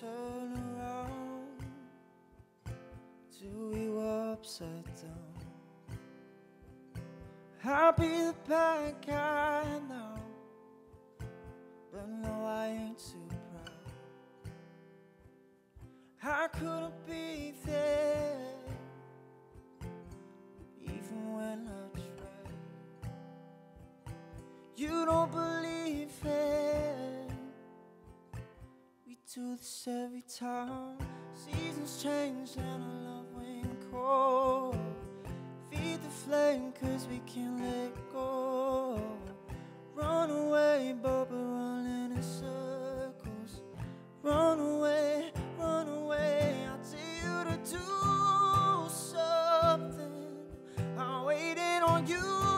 turn around till we were upside down. I'll be the bad guy now, but no, I ain't too proud. I couldn't be there, even when I tried. You don't believe do this every time. Seasons change and our love went cold. Feed the flame cause we can't let go. Run away, but we're running in circles. Run away, run away. I tell you to do something. I'm waiting on you